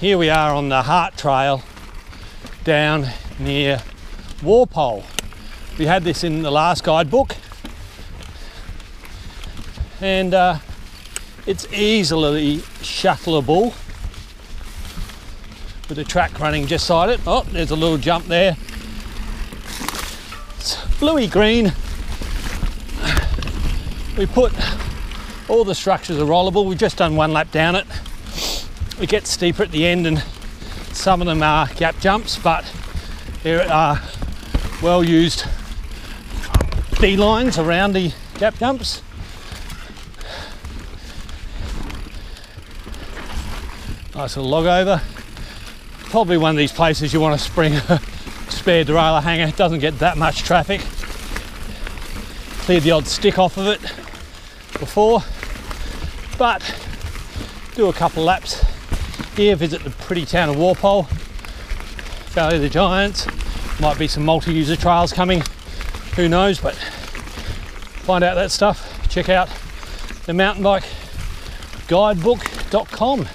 Here we are on the Heart Trail down near Walpole. We had this in the last guidebook and uh, it's easily shuttleable with a track running just side it. Oh, there's a little jump there. It's bluey green. We put all the structures are rollable. We've just done one lap down it. It gets steeper at the end and some of them are gap jumps, but there are well used B lines around the gap jumps. Nice little log over. Probably one of these places you want to spring a spare derailleur hanger. It doesn't get that much traffic. Cleared the odd stick off of it before, but do a couple laps here, visit the pretty town of Walpole, Valley of the Giants. Might be some multi-user trails coming, who knows, but find out that stuff. Check out the mountain bike guidebook.com.